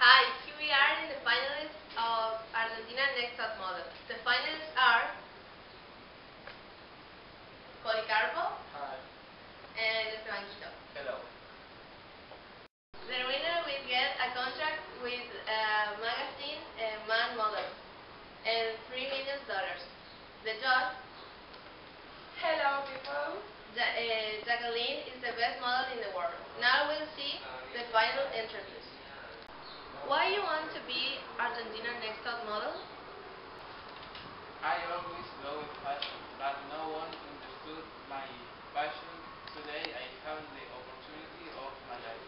Hi, here we are in the finalists of Argentina Next Top Model. The finalists are Policarpo Hi. and Estebanquito. Hello. The winner will get a contract with uh, magazine uh, Man Model and three million dollars. The judge, Hello, people. ja- uh, Jacqueline, is the best model in the world. Now we'll see the final interviews. Why you want to be Argentina Next Top Model? I always loved fashion, but no one understood my passion. Today I have the opportunity of my life.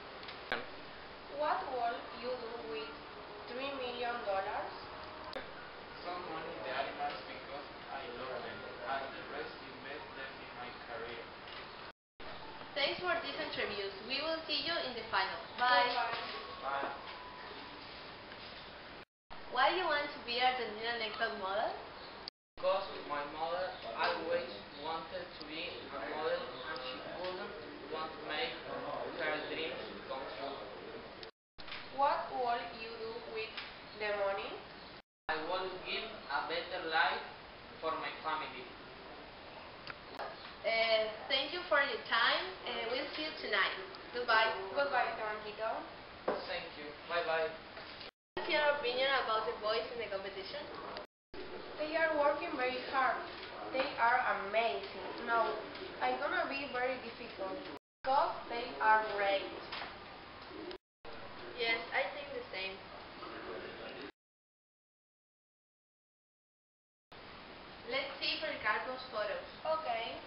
What will you do with three million dollars? Some money the animals because I love them, and the rest invest them in my career. Thanks for these interviews. We will see you in the final. Bye. Bye. Why do you want to be a Next Top Model? Because my mother always wanted to be a model and she wouldn't want to make her dreams come true. What will you do with the money? I want to give a better life for my family. Uh, thank you for your time. Uh, we'll see you tonight. Goodbye. Goodbye, Estebanquito. Thank you. Bye bye. What's your opinion about the boys in the competition? They are working very hard. They are amazing. No, I'm gonna be very difficult because they are great. Yes, I think the same. Let's see Policarpo's photos. Okay.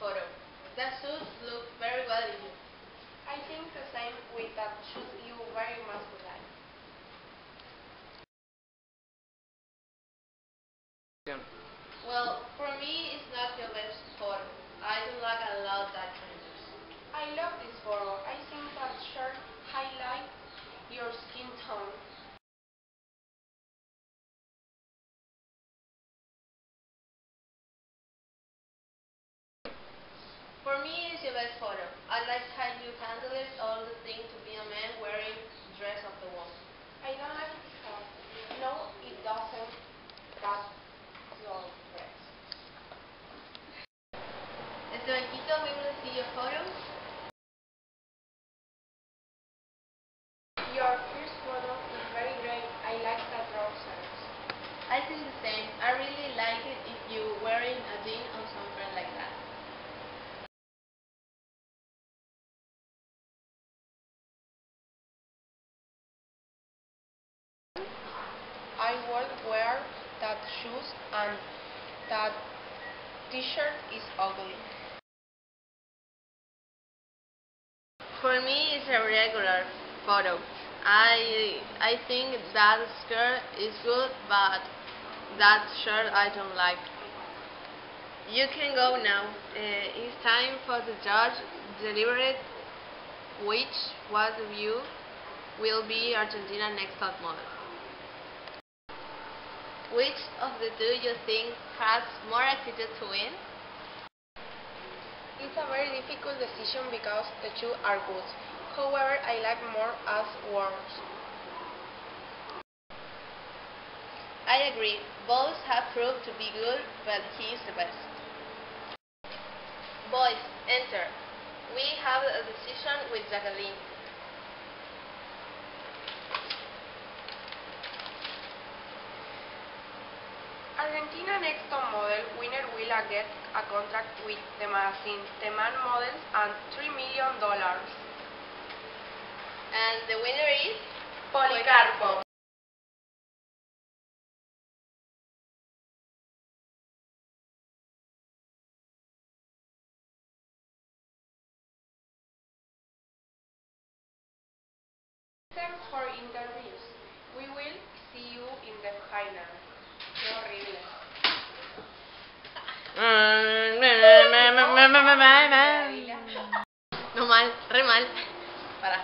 Photo. That suit looks very well in you. I think the same with that shoes you very masculine. Well, for me, it's not your best photo. I don't like a lot that changes. I love this photo. I think that shirt highlight your skin tone. For me, it's your best photo. I like how you handle it, all the thing to be a man wearing dress of the woman. I don't like it how. No, it doesn't. That your dress. Estebanquito, we will see your photos. Your first photo is very great. I like that trousers. I think the same. I really like it I will wear that shoes and that t-shirt is ugly. For me, it's a regular photo. I I think that skirt is good, but that shirt I don't like. You can go now. Uh, it's time for the judge deliberate which one of you will be Argentina next top model. Which of the two you think has more attitude to win? It's a very difficult decision because the two are good. However, I like more as words. I agree. Both have proved to be good, but he is the best. Boys, enter. We have a decision with Jacqueline. Argentina Next Top Model winner will get a contract with the magazine The Man Models and $3 million. And the winner is Policarpo. Thanks for interviews. We will see you in the final. Horrible. No mal, re mal. Para.